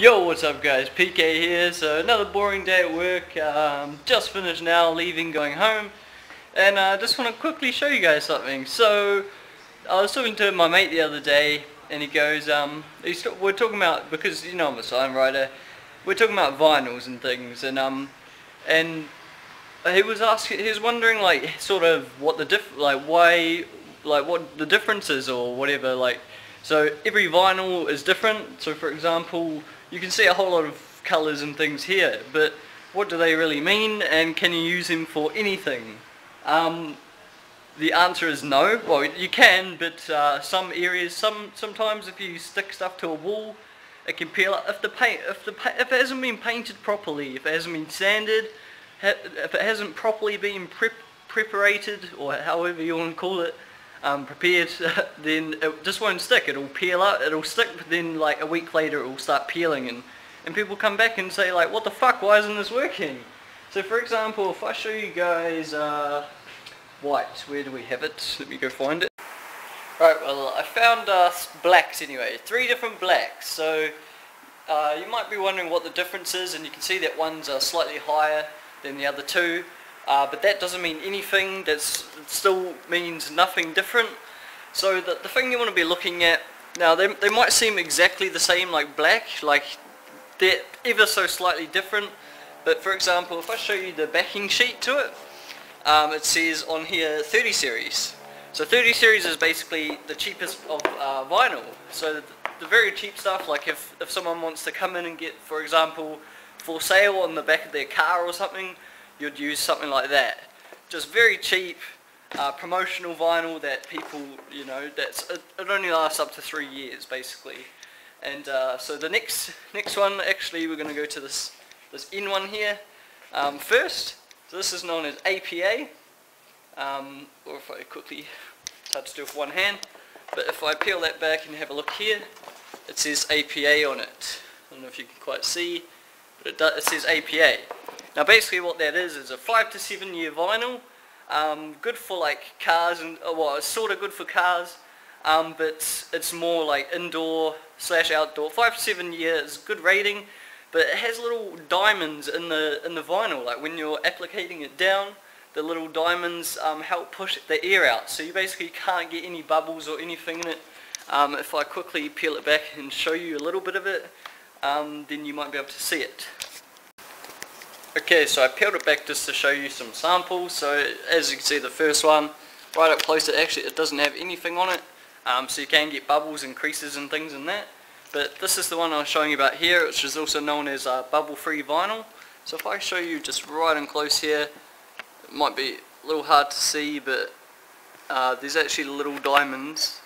Yo, what's up guys? PK here. So another boring day at work. Um, just finished now, leaving, going home. And I uh, just want to quickly show you guys something. So, I was talking to my mate the other day, and he goes, um, he's, we're talking about, because you know I'm a sign writer, we're talking about vinyls and things, and um, and he was asking, he was wondering like, sort of what the diff, like why, like what the difference is or whatever, like, so every vinyl is different. So for example, you can see a whole lot of colours and things here, but what do they really mean and can you use them for anything? Um, the answer is no. Well, you can, but uh, some areas, some sometimes if you stick stuff to a wall, it can peel. up. If the paint, if the if it hasn't been painted properly, if it hasn't been sanded, if it hasn't properly been prep, preparated or however you want to call it, um, prepared, then it just won't stick. It'll peel up, It'll stick, but then like a week later, it will start peeling, and and people come back and say like, what the fuck? Why isn't this working? So for example, if I show you guys uh, white, where do we have it? Let me go find it. Right, well I found uh, blacks anyway, three different blacks. So uh, you might be wondering what the difference is, and you can see that one's uh, slightly higher than the other two. Uh, but that doesn't mean anything, that still means nothing different. So the, the thing you want to be looking at, now they, they might seem exactly the same like black, like they're ever so slightly different, but for example if I show you the backing sheet to it, um, it says on here 30 series. So 30 series is basically the cheapest of uh, vinyl. So the, the very cheap stuff, like if, if someone wants to come in and get, for example, for sale on the back of their car or something, you'd use something like that. Just very cheap, uh, promotional vinyl that people, you know, that's it, it, only lasts up to three years basically. And uh, so the next next one, actually, we're going to go to this this in one here um, first. So this is known as APA, um, or if I quickly try to do it with one hand. But if I peel that back and have a look here, it says APA on it. I don't know if you can quite see, but it, does, it says APA. Now basically what that is is a 5 to 7 year vinyl, um, good for like cars and, uh, well it's sort of good for cars, um, but it's more like indoor slash outdoor. 5 to 7 years, good rating, but it has little diamonds in the, in the vinyl, like when you're applicating it down, the little diamonds um, help push the air out, so you basically can't get any bubbles or anything in it. Um, if I quickly peel it back and show you a little bit of it, um, then you might be able to see it. Okay, so I peeled it back just to show you some samples. So as you can see, the first one, right up close, it actually it doesn't have anything on it. Um, so you can get bubbles and creases and things in that. But this is the one I was showing you about here, which is also known as uh, bubble-free vinyl. So if I show you just right and close here, it might be a little hard to see, but uh, there's actually little diamonds.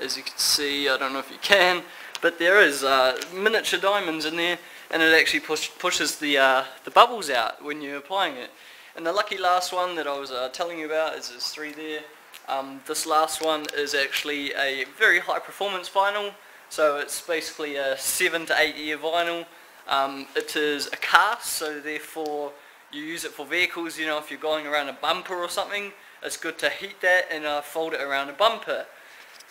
As you can see, I don't know if you can, but there is uh, miniature diamonds in there and it actually push, pushes the, uh, the bubbles out when you're applying it. And the lucky last one that I was uh, telling you about is there's three there. Um, this last one is actually a very high performance vinyl, so it's basically a 7 to 8 year vinyl. Um, it is a cast, so therefore you use it for vehicles, you know, if you're going around a bumper or something, it's good to heat that and uh, fold it around a bumper.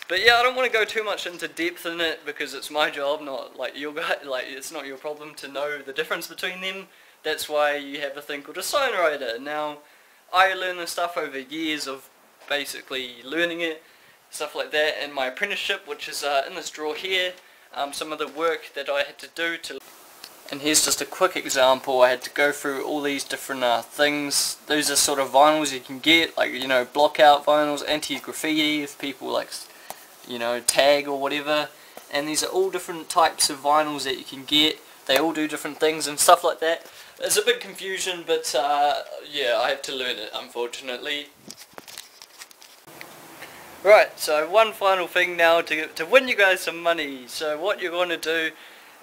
But yeah, I don't want to go too much into depth in it because it's my job, not like your guy. Like it's not your problem to know the difference between them. That's why you have a thing called a sign writer. Now, I learned this stuff over years of basically learning it, stuff like that, and my apprenticeship, which is uh, in this drawer here. Um, some of the work that I had to do to and here's just a quick example. I had to go through all these different uh, things. Those are sort of vinyls you can get, like, you know, block out vinyls, anti-graffiti, if people like you know, tag or whatever. And these are all different types of vinyls that you can get. They all do different things and stuff like that. There's a bit confusion, but uh, yeah, I have to learn it, unfortunately. Right, so one final thing now to, to win you guys some money. So what you're going to do,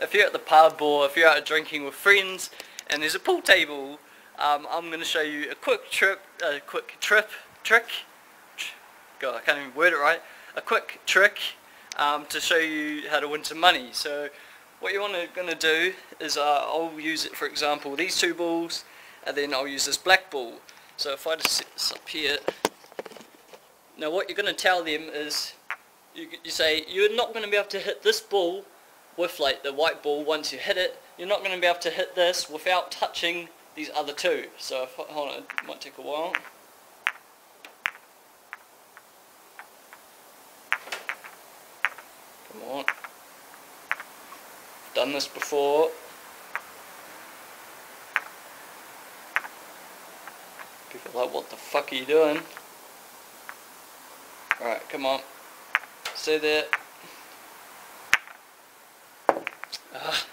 if you're at the pub or if you're out drinking with friends and there's a pool table, um, I'm going to show you a quick trip, a quick trip, trick, God I can't even word it right, a quick trick um, to show you how to win some money. So what you're going to do is uh, I'll use it for example these two balls and then I'll use this black ball. So if I just set this up here, now what you're going to tell them is you, you say you're not going to be able to hit this ball with like the white ball once you hit it, you're not going to be able to hit this without touching these other two. So if, hold on, it might take a while. Come on. Done this before. People like, what the fuck are you doing? Alright, come on. Stay there. Ah.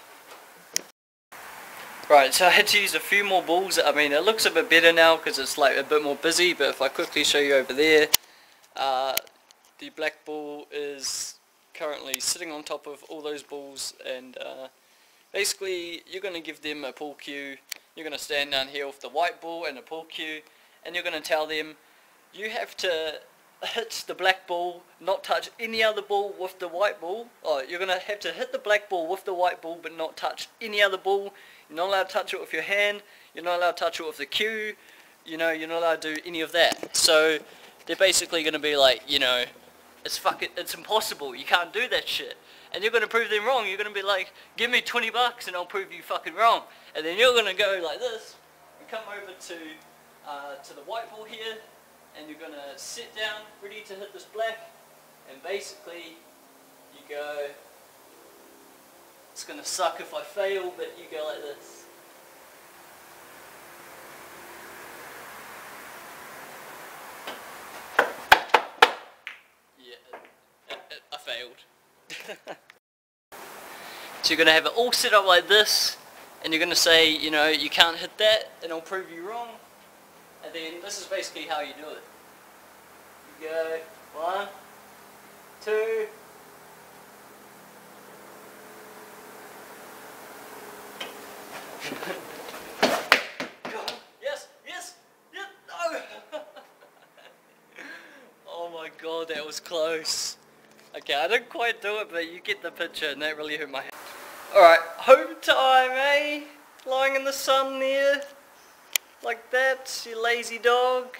Right, so I had to use a few more balls. I mean, it looks a bit better now because it's like a bit more busy, but if I quickly show you over there, uh, the black ball is currently sitting on top of all those balls and uh, basically you're going to give them a pull cue. You're going to stand down here with the white ball and a pull cue and you're going to tell them you have to hit the black ball, not touch any other ball with the white ball. Oh, you're going to have to hit the black ball with the white ball but not touch any other ball. You're not allowed to touch it with your hand. You're not allowed to touch it with the cue. You know, you're not allowed to do any of that. So they're basically going to be like, you know, it's fucking, it's impossible. You can't do that shit. And you're going to prove them wrong. You're going to be like, give me 20 bucks and I'll prove you fucking wrong. And then you're going to go like this and come over to, uh, to the white ball here and you're going to sit down ready to hit this black and basically you go it's going to suck if I fail but you go like this yeah it, it, I failed so you're going to have it all set up like this and you're going to say you know you can't hit that and I'll prove you wrong and then this is basically how you do it. You go one, two, yes, yes, yes, no! oh my god, that was close. Okay, I didn't quite do it, but you get the picture, and that really hurt my head. Alright, home time, eh? Lying in the sun there, like that, you lazy dog.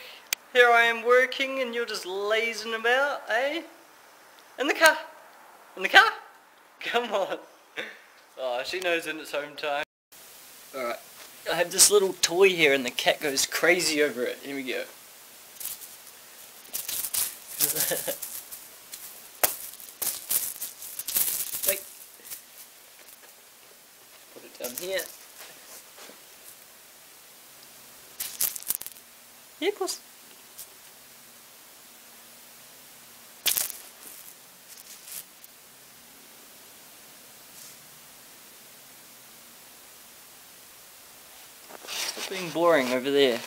Here I am working and you're just lazing about, eh? In the car. In the car? Come on. Oh, she knows in its home time. Alright. I have this little toy here and the cat goes crazy over it. Here we go. Down here. Of course. Stop being boring over there.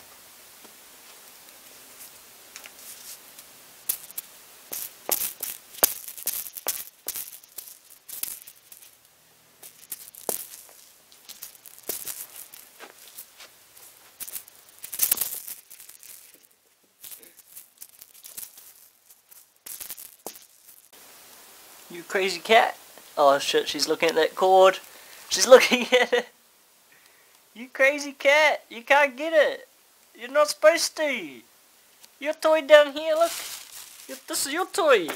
You crazy cat. Oh shit, she's looking at that cord. She's looking at it. You crazy cat. You can't get it. You're not supposed to. Your toy down here, look. This is your toy.